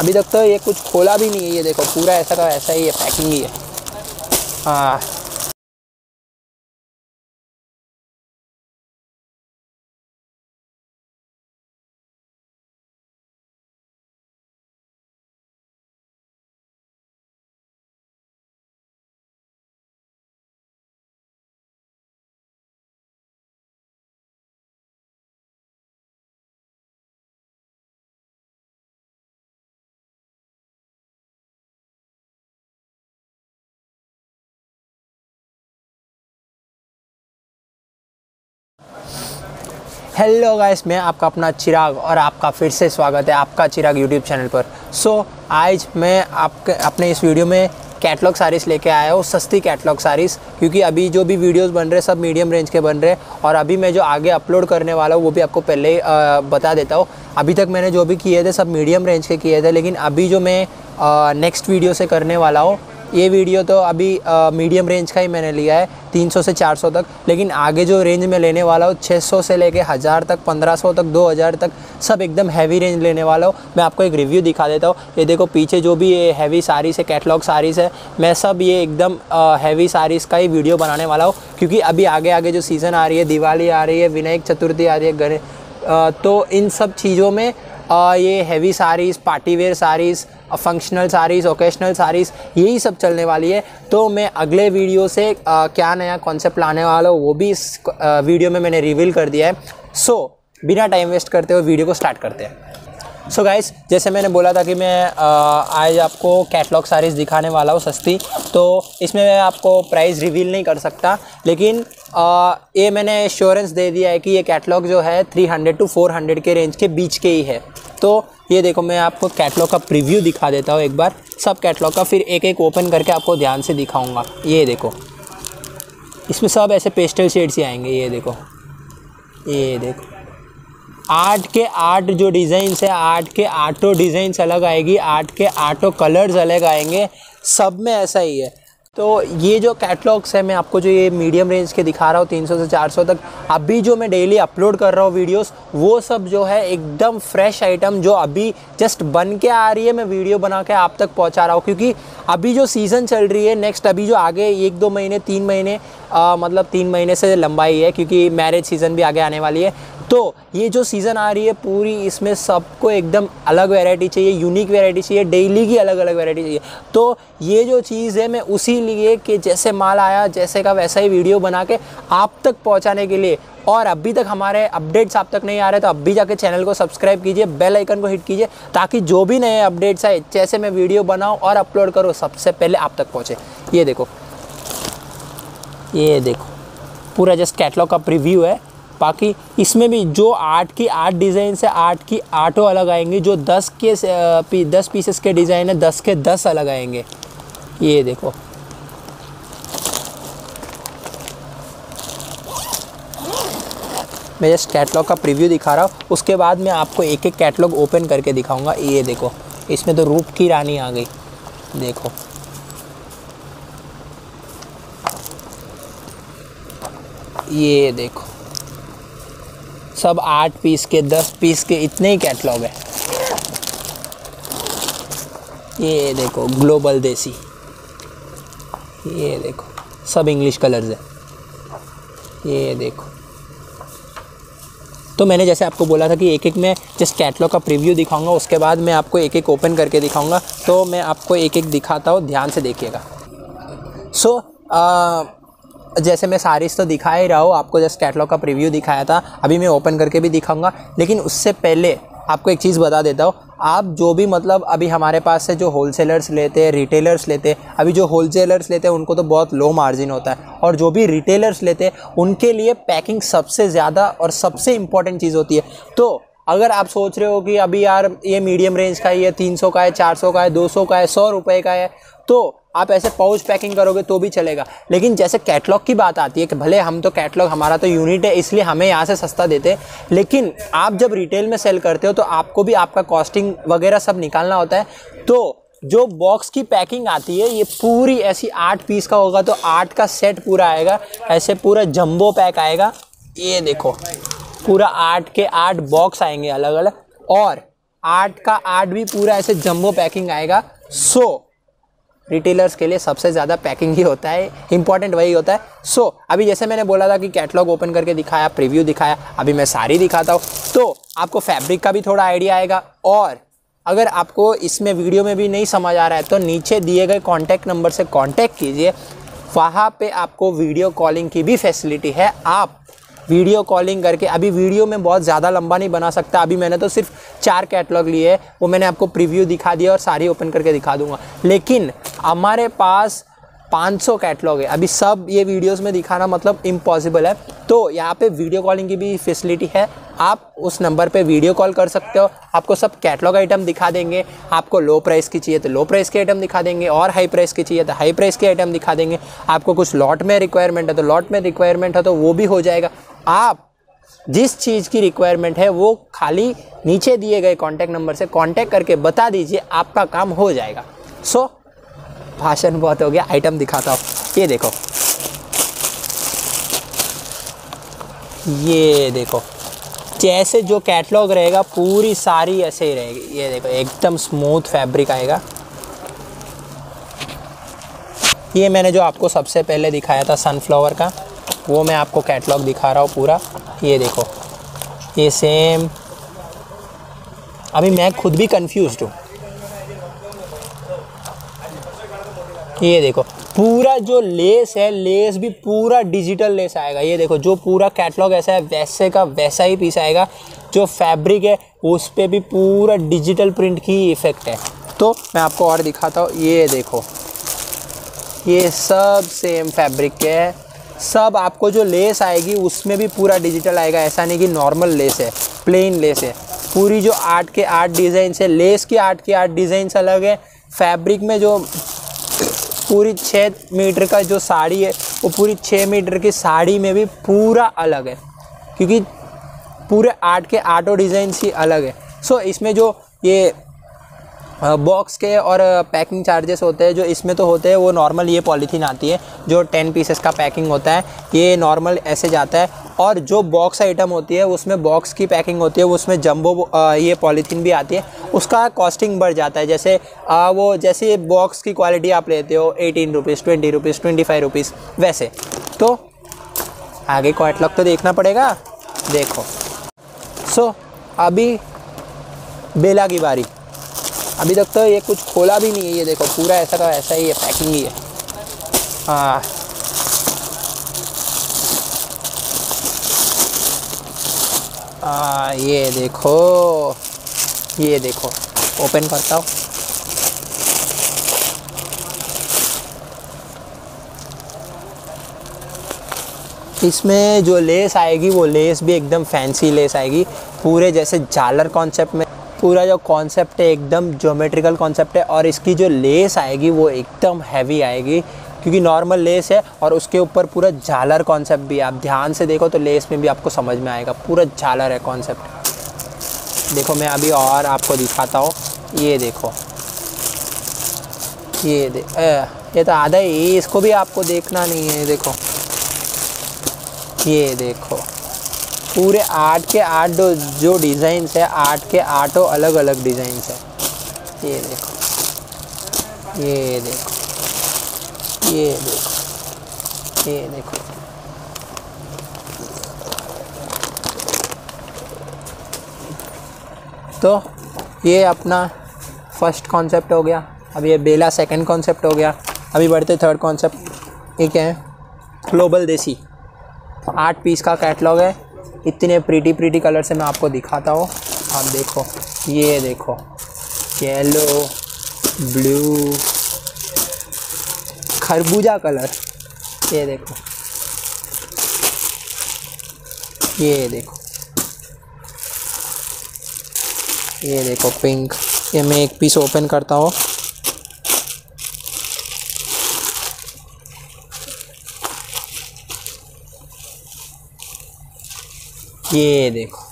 अभी तक तो ये कुछ खोला भी नहीं है, ये देखो, पूरा ऐसा का ऐसा ही है पैकिंग ही है। हाँ। हेलो गाइस मैं आपका अपना चिराग और आपका फिर से स्वागत है आपका चिराग यूट्यूब चैनल पर। सो so, आज मैं आपके अपने इस वीडियो में कैटलॉग साड़ीज़ लेके आया हूँ सस्ती कैटलॉग साड़ीज़ क्योंकि अभी जो भी वीडियोस बन रहे सब मीडियम रेंज के बन रहे और अभी मैं जो आगे अपलोड करने वाला हूँ वो भी आपको पहले ही बता देता हूँ। अभी तक मैंने जो भी किए थे सब मीडियम रेंज के किए थे लेकिन अभी जो मैं नेक्स्ट वीडियो से करने वाला हूँ ये वीडियो तो अभी मीडियम रेंज का ही मैंने लिया है 300 से 400 तक। लेकिन आगे जो रेंज में लेने वाला हूँ 600 से लेके हज़ार तक 1500 तक 2000 तक, सब एकदम हैवी रेंज लेने वाला हूँ। मैं आपको एक रिव्यू दिखा देता हूँ। ये देखो, पीछे जो भी ये हैवी साड़ीस है कैटलॉग साड़ीस है, मैं सब ये एकदम हैवी साड़ीस का ही वीडियो बनाने वाला हूँ। क्योंकि अभी आगे आगे जो सीज़न आ रही है, दिवाली आ रही है, विनायक चतुर्थी आ रही है, गणेश तो इन सब चीज़ों में ये heavy saris partywear saris functional saris occasional saris यही सब चलने वाली है। तो मैं अगले वीडियो से आ, क्या नया कॉन्सेप्ट लाने वाला हूँ वो भी इस आ, वीडियो में मैंने रिवील कर दिया है। सो so, बिना टाइम वेस्ट करते हुए वीडियो को स्टार्ट करते हैं। सो so गाइस जैसे मैंने बोला था कि मैं आज आपको कैटलॉग साड़ीज़ दिखाने वाला हूँ सस्ती तो इसमें मैं आपको प्राइस रिवील नहीं कर सकता लेकिन आ, ये मैंने एश्योरेंस दे दिया है कि ये कैटलॉग जो है 300 टू 400 के रेंज के बीच के ही है। तो ये देखो, मैं आपको कैटलॉग का प्रीव्यू दिखा देता हूँ एक बार। सब कैटलॉग का फिर एक एक ओपन करके आपको ध्यान से दिखाऊँगा। ये देखो। इसमें सब ऐसे पेस्टल शेड्स ही आएँगे, ये देखो। ये देखो। आठ के आठ जो डिज़ाइंस है, आठ के आठों डिज़ाइंस अलग आएगी, आठ के आठों कलर्स अलग आएँगे। सब में ऐसा ही है। तो ये जो कैटलॉग्स है मैं आपको जो ये मीडियम रेंज के दिखा रहा हूँ 300 से 400 तक अभी जो मैं डेली अपलोड कर रहा हूँ वीडियोस वो सब जो है एकदम फ्रेश आइटम जो अभी जस्ट बन के आ रही है मैं वीडियो बना के आप तक पहुँचा रहा हूँ। क्योंकि अभी जो सीज़न चल रही है नेक्स्ट अभी जो आगे एक दो महीने तीन महीने आ, मतलब तीन महीने से लंबाई है क्योंकि मैरिज सीज़न भी आगे आने वाली है। तो ये जो सीज़न आ रही है पूरी, इसमें सबको एकदम अलग वैरायटी चाहिए यूनिक वैरायटी चाहिए डेली की अलग अलग वैरायटी चाहिए। तो ये जो चीज़ है, मैं उसी लिए कि जैसे माल आया, जैसे का वैसा ही वीडियो बना के आप तक पहुँचाने के लिए। और अभी तक हमारे अपडेट्स आप तक नहीं आ रहे तो अभी जाके चैनल को सब्सक्राइब कीजिए बेल आइकन को हिट कीजिए, ताकि जो भी नए अपडेट्स आए, जैसे मैं वीडियो बनाऊँ और अपलोड करूँ, सबसे पहले आप तक पहुँचे। ये देखो। ये देखो। पूरा जस्ट कैटलॉग का प्रीव्यू है। बाकी इसमें भी जो आठ की आठ डिज़ाइन से आठ की आठों अलग आएँगे जो दस के पी, दस पीसेस के डिज़ाइन है दस के दस अलग आएँगे। ये देखो। मैं जस्ट कैटलॉग का प्रीव्यू दिखा रहा हूँ। उसके बाद मैं आपको एक एक कैटलॉग ओपन करके दिखाऊँगा। ये देखो इसमें तो रूप की रानी आ गई। देखो। ये देखो। सब आठ पीस के दस पीस के इतने ही कैटलॉग है। ये देखो ग्लोबल देसी। ये देखो सब इंग्लिश कलर्स है। ये देखो। तो मैंने जैसे आपको बोला था कि एक एक मैं जिस कैटलॉग का प्रीव्यू दिखाऊँगा उसके बाद मैं आपको एक एक ओपन करके दिखाऊँगा तो मैं आपको एक एक दिखाता हूँ ध्यान से देखिएगा। सो so, जैसे मैं सारीस तो दिखा ही रहा हूँ, आपको जस्ट कैटलॉग का प्रीव्यू दिखाया था, अभी मैं ओपन करके भी दिखाऊँगा, लेकिन उससे पहले आपको एक चीज़ बता देता हूँ, आप जो भी मतलब अभी हमारे पास से जो होलसेलर्स लेते हैं रिटेलर्स लेते हैं, अभी जो होलसेलर्स लेते हैं, उनको तो बहुत लो मार्जिन होता है, और जो भी रिटेलर्स लेते हैं, उनके लिए पैकिंग सबसे ज़्यादा और सबसे इंपॉर्टेंट चीज़ होती है। तो अगर आप सोच रहे हो कि अभी यार ये मीडियम रेंज का है तीन का है, चार सौ का है, दो सौ का है, सौ रुपये का है तो आप ऐसे पाउच पैकिंग करोगे तो भी चलेगा। लेकिन जैसे कैटलॉग की बात आती है कि भले हम तो कैटलॉग हमारा तो यूनिट है, इसलिए हमें यहाँ से सस्ता देते लेकिन आप जब रिटेल में सेल करते हो तो आपको भी आपका कॉस्टिंग वगैरह सब निकालना होता है। तो जो बॉक्स की पैकिंग आती है, ये पूरी ऐसी आठ पीस का होगा तो आठ का सेट पूरा आएगा। ऐसे पूरा जम्बो पैक आएगा। ये देखो, पूरा आठ के आठ बॉक्स आएँगे अलग अलग और आठ का आठ भी पूरा ऐसे जम्बो पैकिंग आएगा। सो रिटेलर्स के लिए सबसे ज़्यादा पैकिंग ही होता है इंपॉर्टेंट वही होता है। सो so, अभी जैसे मैंने बोला था कि कैटलॉग ओपन करके दिखाया प्रीव्यू दिखाया अभी मैं सारी दिखाता हूँ। तो आपको फैब्रिक का भी थोड़ा आइडिया आएगा और अगर आपको इसमें वीडियो में भी नहीं समझ आ रहा है तो नीचे दिए गए कॉन्टैक्ट नंबर से कॉन्टैक्ट कीजिए। वहाँ पे आपको वीडियो कॉलिंग की भी फैसिलिटी है। आप वीडियो कॉलिंग करके, अभी वीडियो में बहुत ज़्यादा लंबा नहीं बना सकता। अभी मैंने तो सिर्फ़ चार कैटलॉग लिए वो मैंने आपको प्रीव्यू दिखा दिया और सारी ओपन करके दिखा दूँगा। लेकिन हमारे पास 500 कैटलॉग है। अभी सब ये वीडियोस में दिखाना मतलब इम्पॉसिबल है। तो यहाँ पे वीडियो कॉलिंग की भी फैसिलिटी है। आप उस नंबर पे वीडियो कॉल कर सकते हो। आपको सब कैटलॉग आइटम दिखा देंगे। आपको लो प्राइस की चाहिए तो लो प्राइस के आइटम दिखा देंगे और हाई प्राइस की चाहिए तो हाई प्राइस के आइटम दिखा देंगे। आपको कुछ लॉट में रिक्वायरमेंट है तो लॉट में रिक्वायरमेंट है तो वो भी हो जाएगा। आप जिस चीज़ की रिक्वायरमेंट है वो खाली नीचे दिए गए कॉन्टैक्ट नंबर से कॉन्टैक्ट करके बता दीजिए आपका काम हो जाएगा। सो so, भाषण बहुत हो गया आइटम दिखाता हूँ। ये देखो। ये देखो। जैसे जो कैटलॉग रहेगा पूरी सारी ऐसे ही रहेगी। ये देखो एकदम स्मूथ फैब्रिक आएगा। ये मैंने जो आपको सबसे पहले दिखाया था सनफ्लावर का वो मैं आपको कैटलॉग दिखा रहा हूँ पूरा। ये देखो। ये सेम अभी मैं खुद भी कंफ्यूज हूँ। ये देखो, पूरा जो लेस है लेस भी पूरा डिजिटल लेस आएगा। ये देखो, जो पूरा कैटलॉग ऐसा है, वैसे का वैसा ही पीस आएगा। जो फैब्रिक है, उस पर भी पूरा डिजिटल प्रिंट की इफ़ेक्ट है। तो मैं आपको और दिखाता हूँ। ये देखो। ये सब सेम फैब्रिक के है। सब आपको जो लेस आएगी उसमें भी पूरा डिजिटल आएगा ऐसा नहीं कि नॉर्मल लेस है प्लेन लेस है। पूरी जो आर्ट के आर्ट डिज़ाइन है लेस की आर्ट की आर्ट डिज़ाइन अलग है। फैब्रिक में जो पूरी छः मीटर का जो साड़ी है वो पूरी छः मीटर की साड़ी में भी पूरा अलग है। क्योंकि पूरे आर्ट के आर्टो डिज़ाइन ही अलग है। सो so, इसमें जो ये बॉक्स के और पैकिंग चार्जेस होते हैं जो इसमें तो होते हैं वो नॉर्मल ये पॉलीथीन आती है जो टेन पीसेस का पैकिंग होता है ये नॉर्मल ऐसे जाता है। और जो बॉक्स आइटम होती है उसमें बॉक्स की पैकिंग होती है उसमें जंबो ये पॉलीथीन भी आती है। उसका कॉस्टिंग बढ़ जाता है जैसे आ, वो जैसे बॉक्स की क्वालिटी आप लेते हो eighteen rupees twenty rupees twenty five rupees वैसे। तो आगे कैटलॉग तो देखना पड़ेगा। देखो। सो so, अभी बेला की बारी। अभी तक तो ये कुछ खोला भी नहीं है, ये देखो, पूरा ऐसा का ऐसा ही है पैकिंग ही है। हाँ। ये देखो ये देखो ओपन करता हूँ। इसमें जो लेस आएगी, वो लेस भी एकदम फैंसी लेस आएगी। पूरे जैसे झालर कॉन्सेप्ट में पूरा जो कॉन्सेप्ट है एकदम ज्योमेट्रिकल कॉन्सेप्ट है और इसकी जो लेस आएगी वो एकदम हैवी आएगी क्योंकि नॉर्मल लेस है और उसके ऊपर पूरा झालर कॉन्सेप्ट भी है। आप ध्यान से देखो तो लेस में भी आपको समझ में आएगा। पूरा झालर है कॉन्सेप्ट देखो मैं अभी और आपको दिखाता हूँ। ये देखो। ये दे ए, ये तो आधा ही इसको भी आपको देखना नहीं है देखो। ये देखो। पूरे आठ के आठ जो डिज़ाइन है, आठ के आठों अलग अलग डिज़ाइन है। ये देखो। ये देखो। ये देखो। ये देखो। तो ये अपना फ़र्स्ट कॉन्सेप्ट हो गया। अब ये बेला सेकंड कॉन्सेप्ट हो गया। अभी बढ़ते थर्ड कॉन्सेप्ट ये क्या है। ग्लोबल देसी। आठ पीस का कैटलॉग है। इतने प्रीटी प्रीटी कलर से मैं आपको दिखाता हूँ। आप देखो, ये देखो येलो ब्लू खरबूजा कलर ये देखो। ये देखो। ये देखो पिंक ये मैं एक पीस ओपन करता हूँ। ये देखो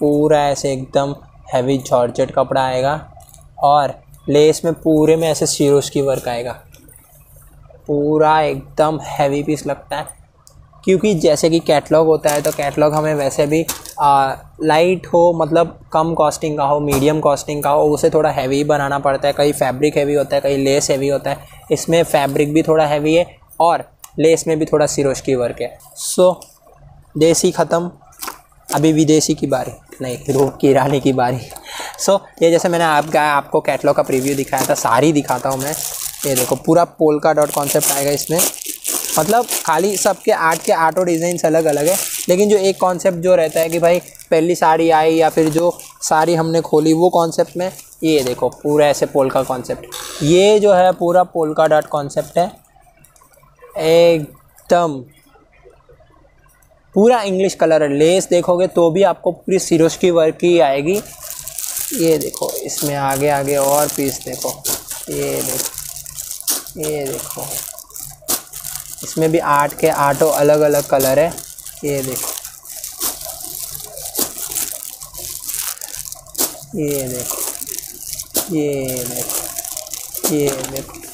पूरा ऐसे एकदम हैवी जॉर्जेट कपड़ा आएगा और लेस में पूरे में ऐसे सीरोस की वर्क आएगा। पूरा एकदम हैवी पीस लगता है। क्योंकि जैसे कि कैटलॉग होता है तो कैटलॉग हमें वैसे भी आ, लाइट हो मतलब कम कॉस्टिंग का हो मीडियम कॉस्टिंग का हो उसे थोड़ा हैवी बनाना पड़ता है। कहीं फैब्रिक हैवी होता है कहीं लेस हैवी होता है। इसमें फैब्रिक भी थोड़ा हैवी है और लेस में भी थोड़ा सिरोश की वर्क है। सो so, देसी ख़त्म। अभी विदेशी की बारी नहीं रूप की रानी की बारी। सो so, ये जैसे मैंने आपका आपको कैटलॉग का प्रीव्यू दिखाया था सारी दिखाता हूँ मैं। ये देखो पूरा पोलका डॉट कॉन्सेप्ट आएगा इसमें। मतलब खाली सबके आर्ट के आर्टो डिज़ाइन अलग अलग है लेकिन जो एक कॉन्सेप्ट जो रहता है कि भाई पहली साड़ी आई या फिर जो साड़ी हमने खोली वो कॉन्सेप्ट में ये देखो पूरा ऐसे पोल का कॉन्सेप्ट ये जो है पूरा पोल का डॉट कॉन्सेप्ट है। एकदम पूरा इंग्लिश कलर है। लेस देखोगे तो भी आपको पूरी सिरोश की वर्क ही आएगी। ये देखो, इसमें आगे आगे और पीस देखो। ये देखो ये देखो। इसमें भी आठ के आठों अलग अलग कलर है। ये देखो। ये देखो। ये देखो। ये देखो।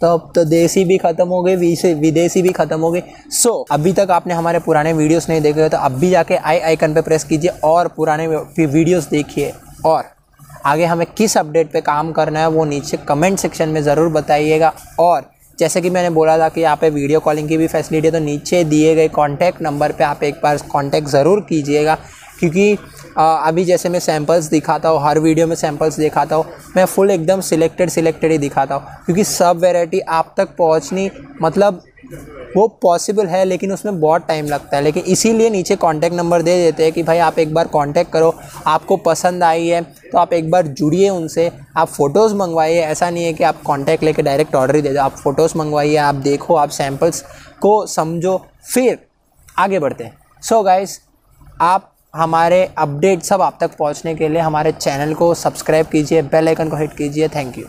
तो अब तो देसी भी ख़त्म हो गए विदेशी भी ख़त्म हो गए। सो so, अभी तक आपने हमारे पुराने वीडियोस नहीं देखे हो तो अब भी जाके आई आइकन पे प्रेस कीजिए और पुराने वीडियोस देखिए। और आगे हमें किस अपडेट पे काम करना है वो नीचे कमेंट सेक्शन में ज़रूर बताइएगा। और जैसे कि मैंने बोला था कि यहाँ पे वीडियो कॉलिंग की भी फैसिलिटी है तो नीचे दिए गए कॉन्टैक्ट नंबर पे आप एक बार कॉन्टैक्ट ज़रूर कीजिएगा क्योंकि अभी जैसे मैं सैम्पल्स दिखाता हूँ, हर वीडियो में सैम्पल्स दिखाता हूँ, मैं फुल एकदम सिलेक्टेड सिलेक्टेड ही दिखाता हूँ, क्योंकि सब वेराइटी आप तक पहुँचनी मतलब वो पॉसिबल है, लेकिन उसमें बहुत टाइम लगता है। लेकिन इसीलिए नीचे कॉन्टैक्ट नंबर दे देते हैं कि भाई आप एक बार कॉन्टैक्ट करो, आपको पसंद आई है तो आप एक बार जुड़िए उनसे, आप फ़ोटोज़ मंगवाइए। ऐसा नहीं है कि आप कॉन्टैक्ट लेके डायरेक्ट ऑर्डर ही दे दो, आप फ़ोटोज़ मंगवाइए, आप देखो, आप सैम्पल्स को समझो, फिर आगे बढ़ते हैं। सो so गाइस आप हमारे अपडेट सब आप तक पहुँचने के लिए हमारे चैनल को सब्सक्राइब कीजिए बेल आइकन को हिट कीजिए थैंक यू